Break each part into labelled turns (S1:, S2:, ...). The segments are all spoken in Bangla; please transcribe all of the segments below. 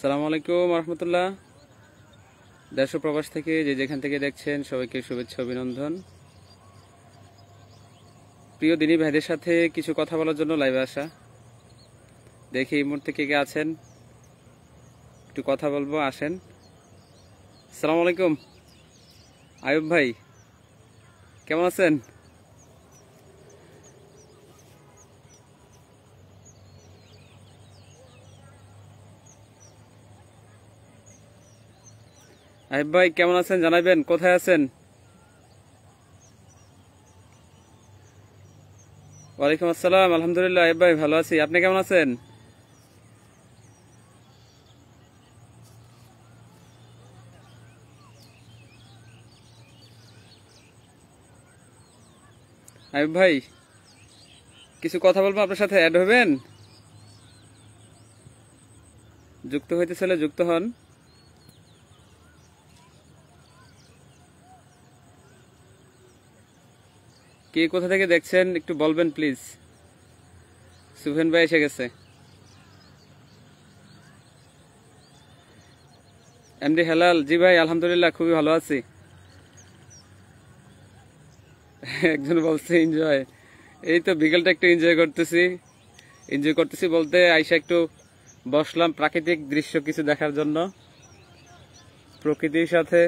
S1: সালাম আলাইকুম রহমতুল্লাহ। দেশ প্রবাস থেকে যে যেখান থেকে দেখছেন, সবাইকে শুভেচ্ছা, অভিনন্দন। প্রিয় দিনী ভাইদের সাথে কিছু কথা বলার জন্য লাইভে আসা। দেখি এই মুহূর্তে কে কে আছেন। একটু কথা বলব, আসেন। সালাম আলাইকুম। আয়ুব ভাই, কেমন আছেন? আইব ভাই, কেমন আছেন? জানাবেন কোথায় আছেন? ওয়ালাইকুম আসসালাম, আলহামদুলিল্লাহ, আইব ভাই, ভালো আছি। আপনি কেমন আছেন? আইব ভাই, কিছু কথা বলব আপনার সাথে? অ্যাড হবেন? যুক্ত হইতে চলে যুক্ত হন। কে কোথা থেকে দেখছেন, একটু বলবেন প্লিজ। সুফেন ভাই এসে গেছে। এমডি হেলাল, জি ভাই, আলহামদুলিল্লাহ, খুবই ভালো আছি। একজন বলছে এনজয় এই তো বিকেলটা একটু এনজয় করতেছি। এনজয় করতেছি বলতে আইসা একটু বসলাম প্রাকৃতিক দৃশ্য কিছু দেখার জন্য। প্রকৃতির সাথে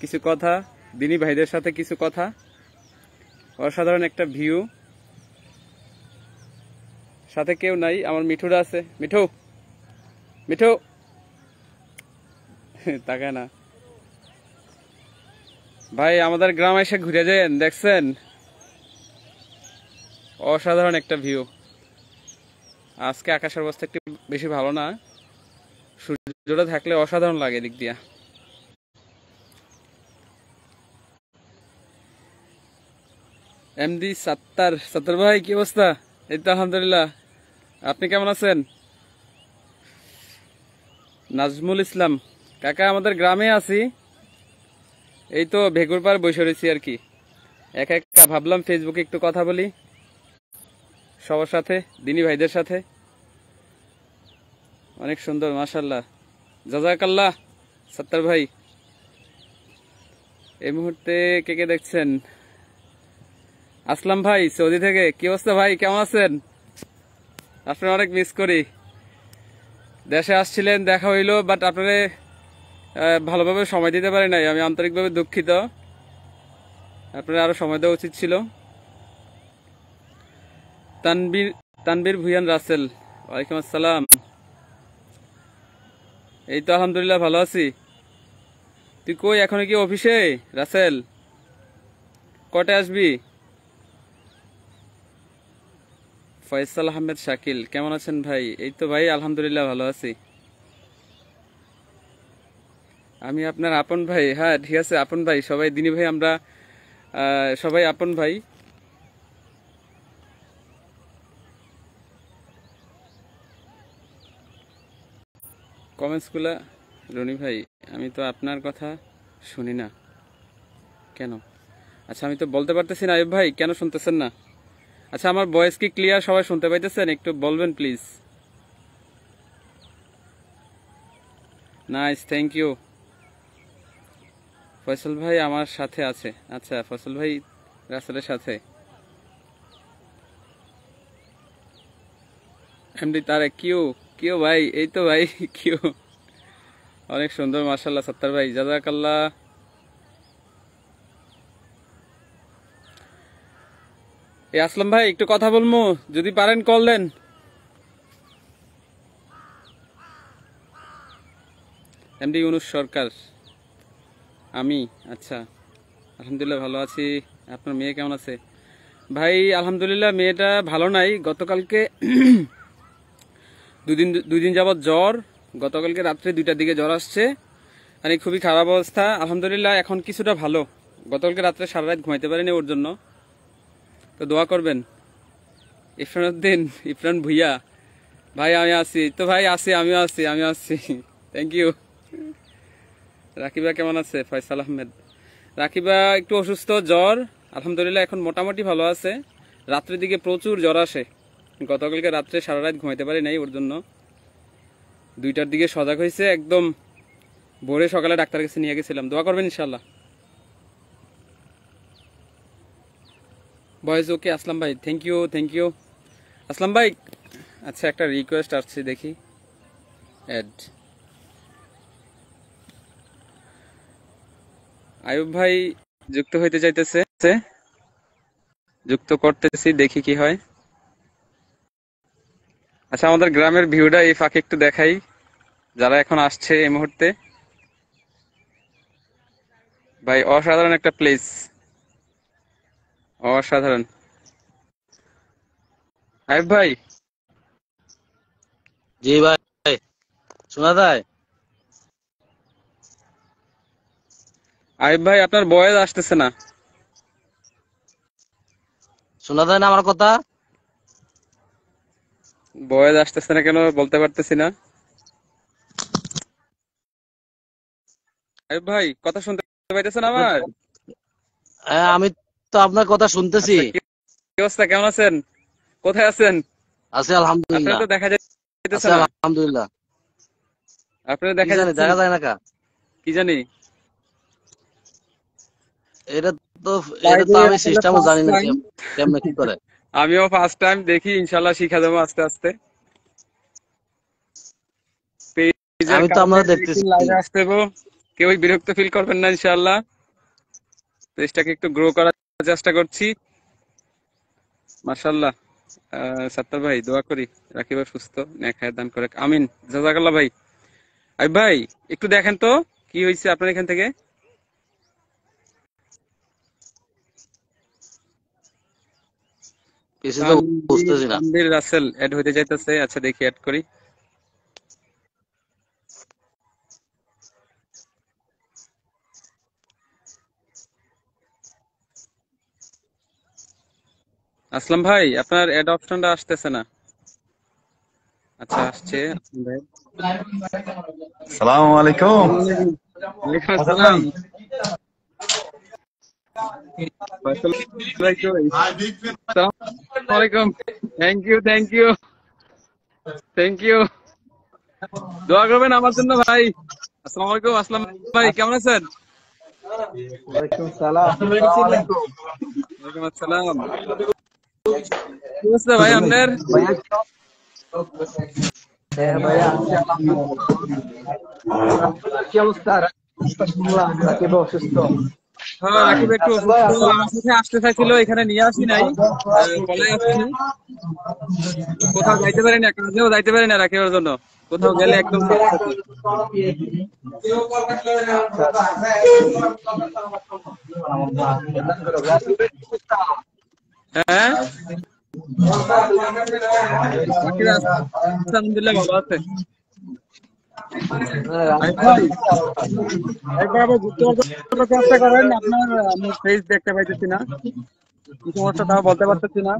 S1: কিছু কথা দিনী ভাইদের সাথে কিছু কথা। অসাধারণ একটা ভিউ। সাথে কেউ নাই, আমার মিঠুরা আছে। মিঠু! মিঠু! তাকায় না। ভাই, আমাদের গ্রাম এসে ঘুরে যেন, দেখছেন? অসাধারণ একটা ভিউ। আজকে আকাশের অবস্থা একটু বেশি ভালো না। সূর্যটা থাকলে অসাধারণ লাগে দিক দিয়া। এমডি সাত্তার। সাত্তার ভাই, কি অবস্থা? এই তো আলহামদুলিল্লাহ। আপনি কেমন আছেন? নাজমুল ইসলাম। কাকা, আমাদের গ্রামে আছি। এই তো ভেগুরপাড় বসে রয়েছি আর কি। এক একটা ভাবলাম ফেসবুকে একটু কথা বলি। সবার সাথে, দিনী ভাইদের সাথে। অনেক সুন্দর মাশাল্লাহ জাজাকাল্লাহ, সত্তর ভাই। এই মুহূর্তে কে কে দেখছেন? আসলাম ভাই, সৌদি থেকে। কি অবস্থা ভাই? কেমন আছেন? আপনার অনেক মিস করি। দেশে আসছিলেন, দেখা হইল বাট আপনারে ভালোভাবে সময় দিতে পারি নাই। আমি আন্তরিকভাবে দুঃখিত। আপনার আরও সময় দেওয়া উচিত ছিল। তানবীর তানবীর ভুয়ান রাসেল, ওয়ালাইকুম আসসালাম। এই তো আলহামদুলিল্লাহ, ভালো আছি। তুই কই, এখন কি অফিসে? রাসেল কটে আসবি? ফয়সাল আহমেদ শাকিল, কেমন আছেন ভাই? এই তো ভাই, আলহামদুলিল্লাহ ভালো আছি। আমি আপনার আপন ভাই হ্যাঁ ঠিক আছে, আপন ভাই, সবাই, দিনী ভাই, আমরা সবাই আপন ভাই। কমেন্টসগুলা, রনি ভাই, আমি তো আপনার কথা শুনি না। কেন? আচ্ছা আমি তো বলতে পারতেছি না, আয়ুব ভাই, কেন শুনতেছেন না? আচ্ছা আমার ভয়েস কি ক্লিয়ার সবাই শুনতে পাইতেছেন? একটু বলবেন please nice thank you Faisal ভাই আমার সাথে আছে। আচ্ছা ফয়সল ভাই রাসেলের সাথে। এমডি তারে কিউ? কিউ ভাই? এই তো ভাই, কিউ। অনেক সুন্দর মার্শাল্লাহ সত্তার ভাই। জাজাকাল্লাহ এই আসলাম ভাই, একটু কথা বলব যদি পারেন কল দেন। এমডি ইউনুস সরকার। আমি আচ্ছা। আলহামদুলিল্লাহ ভালো আছি। আপনার মেয়ে কেমন আছে? ভাই, আলহামদুলিল্লাহ মেয়েটা ভালো নাই। গতকালকে দুদিন দুদিন যাবৎ জ্বর। গতকালকে রাত্রে দুইটার দিকে জ্বর আসছে। মানে খুবই খারাপ অবস্থা। আলহামদুলিল্লাহ, এখন কিছুটা ভালো। গতকালকে রাত্রে সারা রাত ঘুমাইতে পারিনি ওর জন্য। তো দোয়া করবেন। ইফরান উদ্দিন ইফরান ভুইয়া, ভাই, আমি আছি। তো ভাই, আছি, আমিও আছি আমিও আছি। থ্যাংক ইউ রাকিবা কেমন আছে? ফয়সাল আহমেদ। রাকিবা একটু অসুস্থ, জ্বর। আলহামদুলিল্লাহ, এখন মোটামুটি ভালো আছে। রাত্রের দিকে প্রচুর জ্বর আসে। গতকালকে রাত্রে সারা রাত ঘুমাইতে পারি নাই ওর জন্য। দুইটার দিকে সজাগ হয়েছে, একদম ভোরে সকালে ডাক্তার কাছে নিয়ে গেছিলাম। দোয়া করবেন ইনশাল্লাহ বয়েজ ওকে আসলাম ভাই thank you thank you Aslam ভাই আচ্ছা একটা রিকোয়েস্ট আসছে, দেখি। অ্যাড আয়ুব ভাই, যুক্ত হইতে চাইতেছে। যুক্ত করতেছি, দেখি কি হয়। আচ্ছা আমাদের গ্রামের ভিউটা এই ফাঁকে একটু দেখাই। যারা এখন আসছে এই মুহূর্তে। ভাই, অসাধারণ একটা প্লেস অসাধারণ। আয়ুব ভাই।
S2: জি ভাই। শোনা যায়
S1: আয়ুব ভাই আপনার বয়স আসতেছে না।
S2: শোনা যায় না আমার কথা?
S1: বয়স আসতেছে না কেন বলতে পারতেছি না। আয়ুব ভাই কথা শুনতে পাইতেছেন আমার?
S2: হ্যাঁ, আমি তো আপনার কথা শুনতেছি।
S1: আচ্ছা, কি অবস্থা? কেমন আছেন? কোথায় আছেন?
S2: আছি আলহামদুলিল্লাহ।
S1: তো দেখা যাইতেছে
S2: আলহামদুলিল্লাহ।
S1: আপনারা
S2: কি
S1: দেখা
S2: যায় না কা।
S1: কি জানি?
S2: এটা তো এটা তো আমি সিস্টেমও জানি না কেমনে কি করে।
S1: আমিও ফার্স্ট টাইম দেখি ইনশাল্লাহ শিখা দেবো আস্তে আস্তে।
S2: আমি তো
S1: দেখি
S2: দেখতেছি।
S1: লাইভে। কেউই বিরক্ত ফিল করবেন না ইনশাল্লাহ পেজটাকে একটু গ্রো করার চেষ্টা করছি। মাশাল্লাহ আহ, সাত্তার ভাই দোয়া করি রাকিব ভাই সুস্থ নেখায় দান করে আমিন। জাজাকাল্লাহ ভাই। আই ভাই একটু দেখেন তো কি হয়েছে আপনার এখান থেকে? রাসেল অ্যাড হইতে যাইতেছে আচ্ছা দেখি অ্যাড করি। আসলাম ভাই আপনার অ্যাড অপশনটা আসতেছে না। আচ্ছা আসছে। আসলাম ভাই।
S3: সালাম আলাইকুম।
S1: ওয়ালাইকুম আসসালাম। আসসালামাইকুম thank you thank you thank you দোয়া করবেন আমার জন্য ভাই। আসসালামু আলাইকুম আসসালাম ভাই কেমন আছেন? ওয়ালাইকুম আসসালাম। কি ভাই আপনার
S4: কি অবস্থা রাকিব অসুস্থ
S1: হ্যাঁ রাকিব একটু আমার সাথে আসতে চাইছিল এখানে নিয়ে আসি নাই বলে আসছি কোথাও যাইতে পারি না কাজেও যাইতে পারি না রাকিবের জন্য কোথাও গেলে একদম হ্যাঁ আলহামদুলিল্লাহ ভালো আছে ভাই ভাই, একবার আবার যুক্ত চেষ্টা করেন আপনার আমি ফেস দেখতে পাইতেছি না কি সমস্যা তাও বলতে পারতেছি না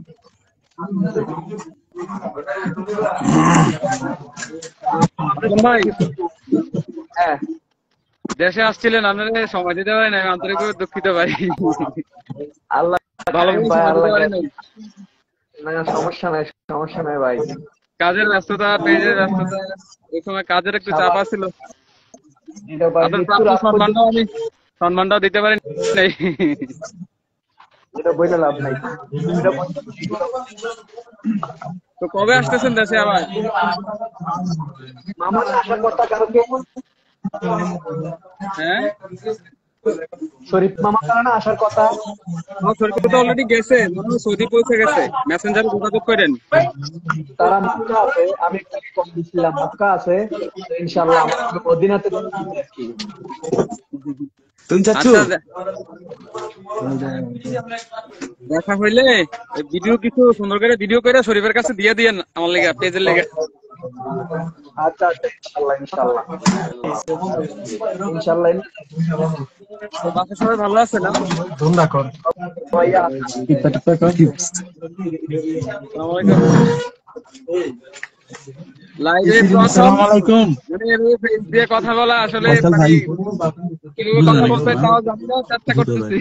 S1: ভাই
S4: হ্যাঁ
S1: দেশে আসছিলেন আপনারা সময় দিতে পারেন আমি আন্তরিকভাবে দুঃখিত ভাই
S4: আল্লাহ
S1: ভালো
S4: ভাই আল্লাহ। না সমস্যা নাই সমস্যা নাই ভাই।
S1: কাজের ব্যস্ততা পেজের ব্যস্ততা এই সময় কাজের একটু চাপ আছিল। সম্মানটাও আমি সম্মানটাও দিতে পারি নাই।
S4: এটা বইলে লাভ নাই।
S1: তো কবে আসতেছেন দেশে আবার?
S4: কারকে
S1: হ্যাঁ?
S4: শরীফ মামা কারণে আসার কথা।
S1: শরীর তো অলরেডি গেছে সৌদি পৌঁছে গেছে। মেসেঞ্জারে যোগাযোগ করেন।
S4: তারা মক্কা আছে আমি একটু কম দিচ্ছিলাম মক্কা আছে। ইনশাআল্লাহ মদিনাতে
S3: তুমি চাচ্ছু
S1: আচ্ছা দেখা হইলে ভিডিও কিছু সুন্দর করে ভিডিও করে শরীফের কাছে দিয়ে দিয়েন আমার লেগে পেজের লেগে।
S4: আচ্ছা আচ্ছা ইনশাআল্লাহ। ইনশাআল্লাহ ইনশাআল্লাহ।
S1: বাসার সবাই ভালো আছে না?
S4: ভাইয়া
S1: লাইভে প্রথম মানে দিয়ে কথা বলা আসলে মানে কীভাবে কথা বলতে তাও জানি না চেষ্টা করতেছি।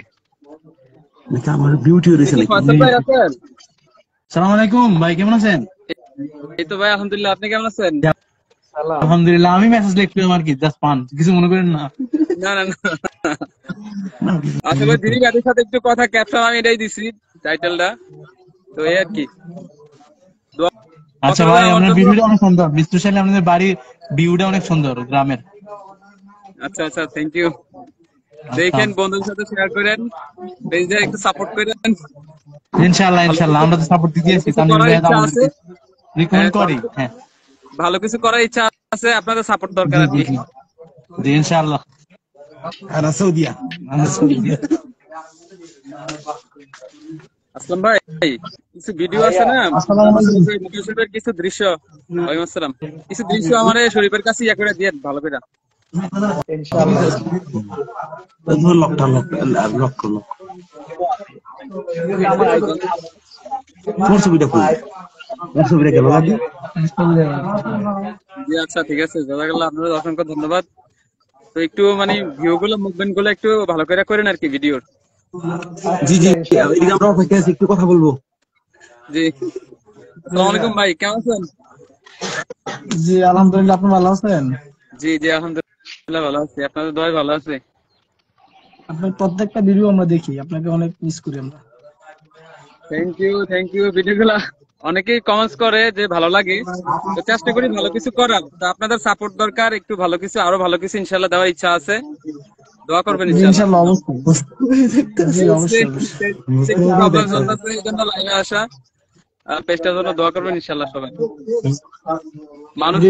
S3: নাকি আমার বিউটি রয়েছে নাকি?
S1: ফয়সাল
S3: সালাম আলাইকুম ভাই কেমন আছেন?
S1: এই তো ভাই আলহামদুলিল্লাহ আপনি কেমন আছেন?
S5: আলহামদুলিল্লাহ আমি মেসেজ লিখলাম আর কি জাস্ট পান। কিছু মনে করেন না?
S1: না না আসলে দিদি গাড়ির সাথে একটু কথা ক্যাপশন আমি এটাই দিছি টাইটেলটা তো এই আর কি।
S5: আচ্ছা ভাই আপনার। ভিডিওটা অনেক সুন্দর। স্পেশালি আপনাদের বাড়ির ভিউটা অনেক সুন্দর গ্রামের।
S1: আচ্ছা আচ্ছা থ্যাংক ইউ দেখেন বন্ধুদের সাথে শেয়ার করেন। পেজে একটু সাপোর্ট করেন।
S5: ইনশাআল্লাহ ইনশাআল্লাহ আমরা তো সাপোর্ট আছে? রিকমেন্ড করি হ্যাঁ।
S1: ভালো কিছু করার ইচ্ছা আছে আপনাদের সাপোর্ট দরকার আর কি
S5: জি ইনশাআল্লাহ
S3: انا سعوديه
S5: আমরা সবাই-
S1: আসলাম ভাই কিছু ভিডিও আছে না
S5: আসসালামু আলাইকুম।
S1: শরীফের কিছু দৃশ্য ওয়ালাইকুম আসসালাম কিছু দৃশ্য আমার শরীফের কাছে ইয়া করে দিয়ে ভালো করে
S4: ইনশাআল্লাহ
S3: ধর লকটা লক লক কর লক তোর ছবিটা কই তোর ছবিটা কেন লাগবে
S1: জি আচ্ছা ঠিক আছে। জাজাকাল্লাহ আপনাদের অসংখ্য ধন্যবাদ। তো একটু মানে ভিউ গুলো মুভমেন্টগুলো একটু ভালো করে করেন আর কি ভিডিওর।
S3: জি জি এদিকে আমরা অপেক্ষা আছি একটু কথা বলব।
S1: জি। আসসালামু আলাইকুম ভাই কেমন আছেন?
S5: জি আলহামদুলিল্লাহ আপনি ভালো আছেন?
S1: জি জি আলহামদুলিল্লাহ ভালো আছি। আপনাদের দয় ভালো আছে?
S5: আপনার প্রত্যেকটা ভিডিও আমরা দেখি আপনাকে অনেক মিস করি আমরা।
S1: থ্যাংক ইউ থ্যাংক ইউ ভিডিওগুলা। অনেকেই কমেন্টস করে যে ভালো লাগে তো চেষ্টা করি ভালো কিছু করার তো আপনাদের সাপোর্ট দরকার একটু ভালো কিছু আরও ভালো কিছু ইনশাল্লাহ দেওয়ার ইচ্ছা আছে দোয়া করবেন ইনশাল্লাহ
S5: অবশ্যই অবশ্যই
S1: আসা পেজটার জন্য দোয়া করবেন ইনশাল্লাহ সবাই। মানুষ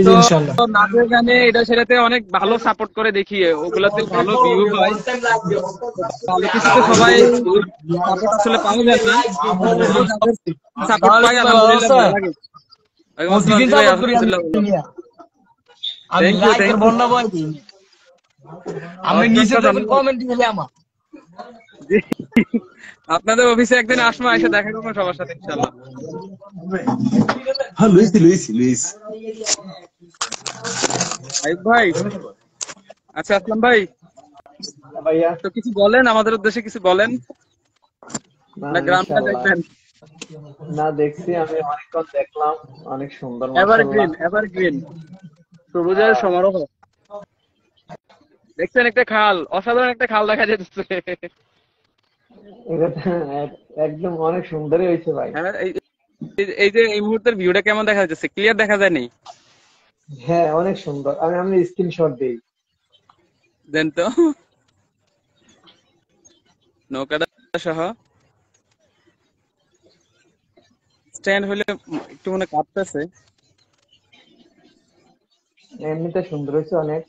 S1: তো। নাচের গানে এটা সেটাতে অনেক ভালো সাপোর্ট করে দেখিয়ে ওগুলাতে ভালো ভিউ হয়। ভালো সবাই সাপোর্ট আসলে পাওয়া যায় না। সাপোর্ট পাই আলহামদুলিল্লাহ।
S6: আমি নিচে কমেন্ট দিলে আমার।
S1: আপনাদের অফিসে একদিন আসব এসে দেখা করব সবার সাথে ইনশাল্লাহ
S3: হ্যাঁ লুইস লুইস লুইস।
S1: আইব ভাই। আচ্ছা আসলাম ভাই।
S4: ভাইয়া
S1: তো কিছু বলেন আমাদের উদ্দেশ্যে কিছু বলেন।
S4: না,
S1: গ্রামটা দেখবেন
S4: না দেখছি আমি অনেকক্ষণ দেখলাম অনেক সুন্দর
S1: এভার
S4: মাশাআল্লাহ।
S1: গ্রিন সবুজের সমারোহ। দেখছেন একটা খাল অসাধারণ একটা খাল দেখা যাচ্ছে।
S4: একদম অনেক সুন্দরই হয়েছে ভাই।
S1: হ্যাঁ এই- যে এই মুহূর্তের ভিউটা কেমন দেখা যাচ্ছে? ক্লিয়ার দেখা যায়নি?
S4: হ্যাঁ অনেক সুন্দর। আমি আমি স্ক্রিনশট দিই।
S1: দেন তো। নৌকাটা সহ। স্ট্যান্ড হলে একটু মনে কাঁপতেছে।
S4: এমনিতে সুন্দর হয়েছে অনেক।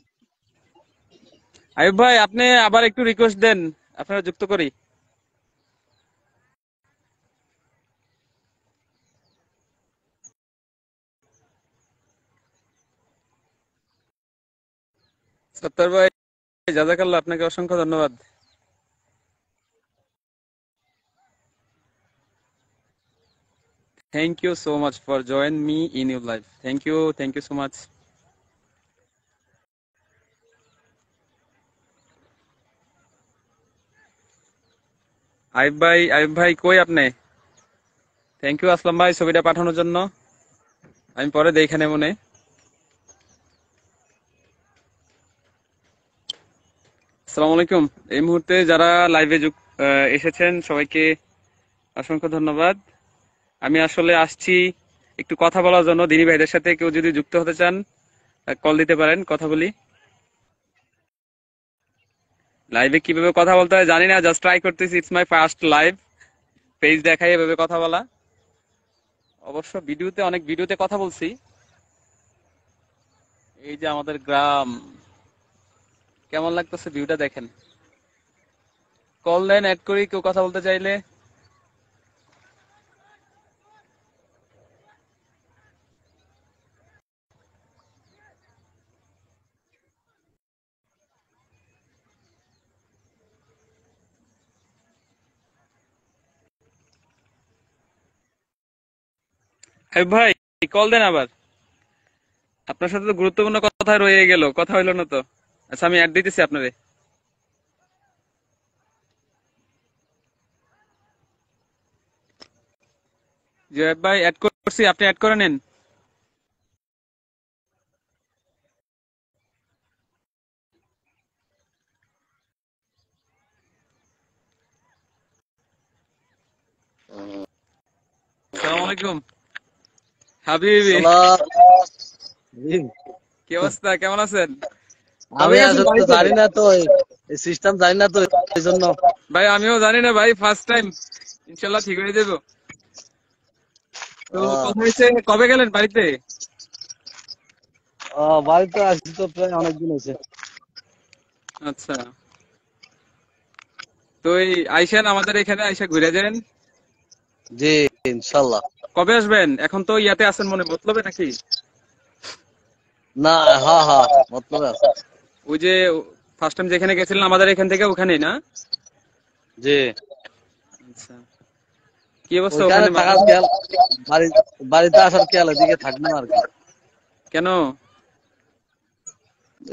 S1: আয়ুব ভাই আপনি আবার একটু রিকোয়েস্ট দেন। আপনারা যুক্ত করি। সত্তর ভাই জাজাকাল্লাহ আপনাকে অসংখ্য ধন্যবাদ। Thank you so much for join me in your life thank you ভাই, আইব ভাই, কই আপনি? থ্যাংক ইউ আসলাম ভাই, ছবিটা পাঠানোর জন্য। আমি পরে দেখে নেব মনে আসসালামু আলাইকুম। এই মুহূর্তে যারা লাইভে এসেছেন, সবাইকে অসংখ্য ধন্যবাদ। আমি আসলে আসছি একটু কথা বলার জন্য। দিনী ভাইদের সাথে কেউ যদি যুক্ত হতে চান কল দিতে পারেন, কথা বলি। লাইভে কীভাবে কথা বলতে হয় জানি না জাস্ট ট্রাই করতেছি। It's my first live page দেখাই এভাবে কথা বলা। অবশ্য ভিডিওতে, অনেক ভিডিওতে কথা বলছি। এই যে আমাদের গ্রাম। কেমন লাগতেছে ভিউটা দেখেন? কল দেন অ্যাড করি, কেউ কথা বলতে চাইলে। ভাই কল দেন আবার। আপনার সাথে তো গুরুত্বপূর্ণ কথা রয়ে গেল, কথা হইল না তো। আচ্ছা আমি অ্যাড দিতেছি আপনারে। জয়েব ভাই অ্যাড করছি আপনি অ্যাড করে নেন। আলাইকুম। কি অবস্থা? কেমন আছেন?
S2: আমি আসলে তো জানি না তো এই সিস্টেম জানি না তো এই জন্য।
S1: ভাই আমিও জানি না ভাই ফার্স্ট টাইম ইনশাল্লাহ ঠিক হয়ে যাব। তো। হয়েছে কবে গেলেন বাড়িতে?
S2: আহ, বাড়িতে আসছি তো প্রায় অনেকদিন হয়েছে।
S1: আচ্ছা। তো এই আইসেন আমাদের এখানে আইসা ঘুরে যান।
S2: জি ইনশাল্লাহ।
S1: কবে আসবেন? এখন তো ইয়াতে আছেন মনে মতলবে নাকি?
S2: না হ্যাঁ হ্যাঁ মতলব আছে।
S1: ওই যে ফার্স্ট টাইম যেখানে গেছিলেন আমাদের এখান থেকে ওখানেই না?
S2: জি।
S1: আচ্ছা। কি অবস্থা ওখানে?
S2: বাড়ি বাড়িতে আসার খেয়াল থাকব আর কি।
S1: কেন?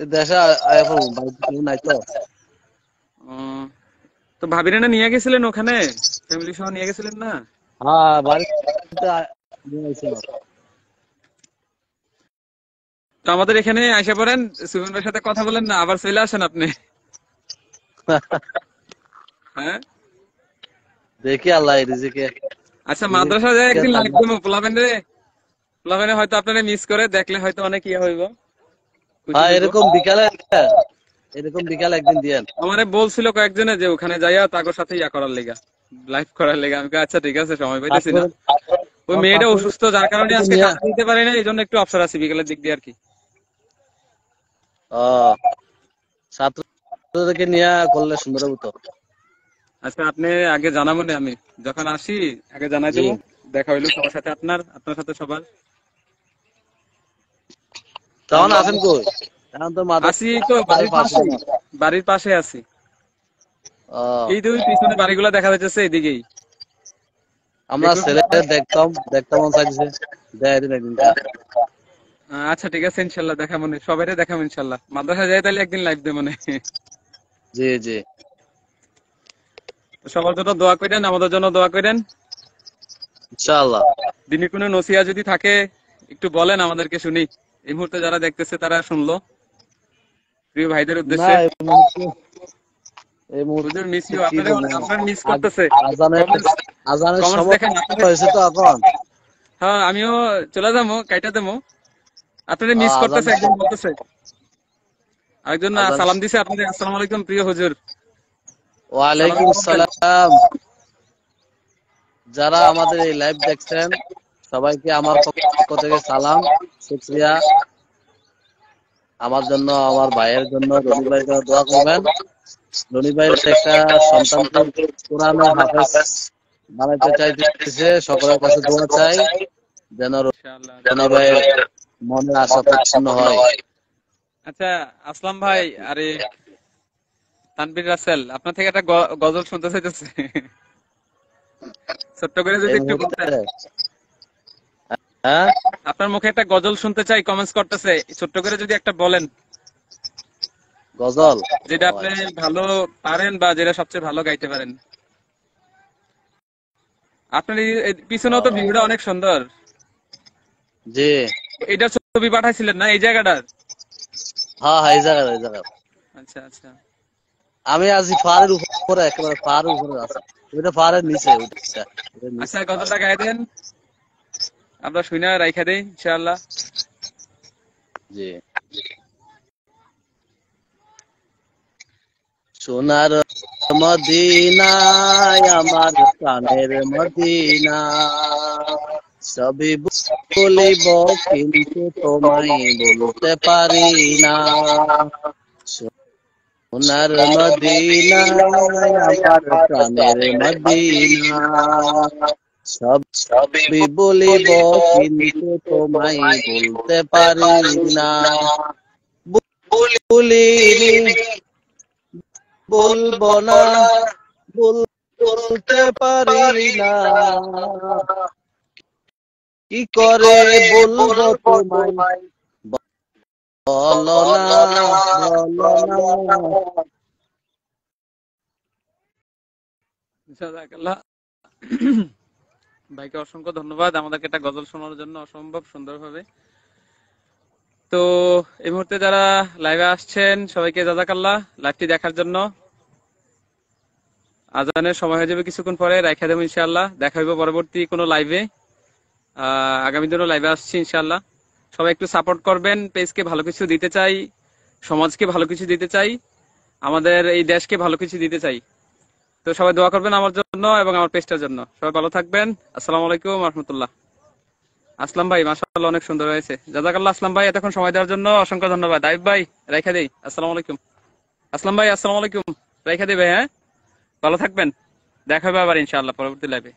S2: দেশে বাড়িতে নাই তো।
S1: তো ভাবিরে না নিয়ে গেছিলেন ওখানে? ফ্যামিলি সহ নিয়ে গেছিলেন না?
S2: হ্যাঁ বাড়িতে আ- নিয়ে আইছি আমার।
S1: তো আমাদের এখানে আইসা পড়েন সুমন ভাইয়ের সাথে কথা বলেন না আবার চলে আসেন আপনি। হ্যাঁ?
S2: দেখি আল্লাহ রিজিকে।
S1: আচ্ছা মাদ্রাসা যায় একদিন লাইভ দেবো পোলাবেনে পোলাবেনে হয়তো আপনারা মিস করে দেখলে হয়তো অনেক ইয়ে হইব।
S2: হ্যাঁ এরকম বিকালে এরকম বিকালে একদিন দিয়েন।
S1: আমারে বলছিল কয়েকজনে যে ওখানে যাইয়া তাগোর সাথে ইয়া করার লেগা লাইভ করার লেগা। আমি আচ্ছা ঠিক আছে সময় পাইতেছি না। ওই মেয়েটা অসুস্থ যার কারণে আজকে দিতে পারি না এই জন্য একটু অবসর আছি বিকেলের দিক দিয়ে আর কি।
S2: ছাত্রদেরকে নিয়ে করলে সুন্দর হতো।
S1: আচ্ছা আপনি আগে জানাব না আমি। যখন আসি আগে জানাই দেবো। দেখা হইল সবার সাথে আপনার আপনার সাথে সবার।
S2: তখন আছেন কই? এখন তো
S1: আসি তো বাড়ির পাশে বাড়ির পাশে আছি। এই দুই পিছনে বাড়িগুলো দেখা যাচ্ছে এদিকেই
S2: আমরা ছেলে দেখতাম দেখতাম চাইছে দেয় দিন একদিন।
S1: আচ্ছা ঠিক আছে ইনশাল্লাহ দেখা মনে সবাই দেখাবো ইনশাল্লাহ। মাদ্রাসা যাই তাহলে একদিন লাইভ দেবো মনে
S2: জি জি।
S1: সবার জন্য দোয়া করেন আমাদের জন্য দোয়া করেন।
S2: ইনশাআল্লাহ।
S1: দিনে কোনো নসিয়া যদি থাকে একটু বলেন আমাদেরকে শুনি। এই মুহূর্তে যারা দেখতেছে তারা শুনলো। প্রিয় ভাইদের উদ্দেশ্যে।
S2: এই মুহূর্তে
S1: মিস ইউ আপনারা মিস করতেছে।
S2: আজানের সময়
S1: দেখেন,
S2: হয়েছে তো এখন?
S1: হ্যাঁ আমিও চলে যাব কাইটা দেবো। আপনারা মিস করতেছে একজন বলতেছে। আরেকজন সালাম দিছে আপনাদের আসসালামু আলাইকুম প্রিয় হুজুর।
S2: ওয়ালাইকুম সালাম যারা আমাদের এই লাইভ দেখছেন সবাইকে আমার পক্ষ থেকে সালাম শুকরিয়া। আমার জন্য আমার ভাইয়ের জন্য রনি ভাইয়ের জন্য দোয়া করবেন। রনি ভাইয়ের একটা সন্তানকে কোরআনের হাফেজ। বানাইতে চাইতেছে সকলের কাছে দোয়া চাই। যেন
S1: ইনশাআল্লাহ
S2: রনি ভাইয়ের মনের আশা পূর্ণ হয়।
S1: আচ্ছা আসলাম ভাই আরে তানবির রাসেল আপনার থেকে একটা গজল শুনতে চাইতেছে। ছোট্ট করে যদি একটু
S2: হ্যাঁ?
S1: আপনার মুখে একটা গজল শুনতে চাই কমেন্টস করতেছে ছোট্ট করে যদি একটা বলেন।
S2: গজল?
S1: যেটা আপনি ভালো পারেন বা যেটা সবচেয়ে ভালো গাইতে পারেন। আপনার পিছনেও তো ভিউটা অনেক সুন্দর।
S2: জি।
S1: এটা ছবি পাঠাইছিলেন না? এই জায়গাটার?
S2: হ্যাঁ হ্যাঁ এই জায়গা এই জায়গা
S1: আচ্ছা আচ্ছা।
S2: আমি আজি ফারের উপরে একেবারে ফারের উপরে আছি। ওইটা ফারের নিচে ওইটা নিচে।
S1: আচ্ছা গজলটা গাই দেন আমরা শুনে রাইখা দেই ইনশাআল্লাহ।
S2: জি। সোনার মদিনায় আমার প্রাণের মদিনা। সবই বলিব কিন্তু তোমায় বলতে পারি না। সোনার প্রাণের মদিনা। সব সবই বলিব কিন্তু তোমায় বলতে পারি না। বলি বলব না, বলতে পারি না। কি করে বলব
S1: ভাইকে অসংখ্য ধন্যবাদ। আমাদেরকে একটা গজল শোনার জন্য অসম্ভব সুন্দরভাবে। তো এই মুহূর্তে যারা লাইভে আসছেন, সবাইকে জাজাকাল্লাহ লাইভটি দেখার জন্য। আজানের সময় হয়ে যাবে কিছুক্ষণ পরে, রাখা দেবো ইনশাআল্লাহ। দেখা হইব পরবর্তী কোনো লাইভে আগামী দিনও লাইভে আসছি ইনশাল্লাহ সবাই একটু সাপোর্ট করবেন, পেজকে ভালো কিছু দিতে চাই, সমাজকে ভালো কিছু দিতে চাই, আমাদের এই দেশকে ভালো কিছু দিতে চাই। তো সবাই দোয়া করবেন আমার জন্য এবং আমার পেজটার জন্য। সবাই ভালো থাকবেন। আসসালামু আলাইকুম রহমতুল্লাহ। আসলাম ভাই, মাশাআল্লাহ অনেক সুন্দর হয়েছে। জাজাকাল্লাহ, আসলাম ভাই, এতক্ষণ সময় দেওয়ার জন্য অসংখ্য ধন্যবাদ। আইব ভাই, রেখে দেই। আসসালামু আলাইকুম। আসলাম ভাই, আসসালামু আলাইকুম। রেখে দেবে হ্যাঁ? ভালো থাকবেন। দেখা হবে আবার ইনশাআল্লাহ পরবর্তী লাইভে